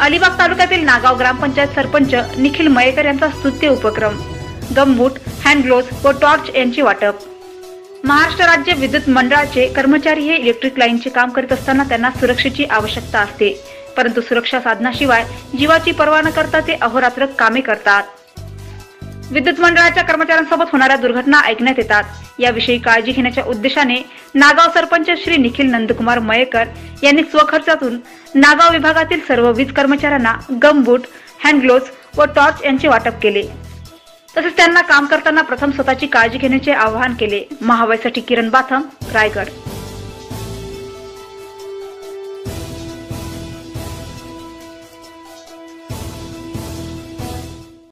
अलिबाग तालुक्यातील नागाव ग्रामपंचायत सरपंच निखिल मयेकर यांचा स्तुत्य उपक्रम. गमबूट हँडग्लोव्स व टॉर्च यांची वाटप. महाराष्ट्र राज्य विद्युत मंडळाचे कर्मचारी हे इलेक्ट्रिक लाईनचे काम करीत असताना त्यांना सुरक्षेची आवश्यकता असते. परंतु सुरक्षा साधनाशिवाय जीवाची पर्वा न करता ते अहोरात्र कामे करतात. विद्युत मंडळाच्या कर्मचाऱ्यांसोबत होणाऱ्या दुर्घटना ऐकण्यात येतात. याविषयी काळजी घेण्याच्या उद्देशाने नागाव सरपंच श्री निखिल नंदकुमार मयेकर यांनी स्वखर्चातून नागाव विभागातील सर्व वीज कर्मचाऱ्यांना गमबूट बूट व टॉर्च यांचे वाटप केले. तसेच त्यांना काम करताना प्रथम स्वतःची काळजी घेण्याचे आवाहन केले. महावाईसाठी किरण बाथम रायगड.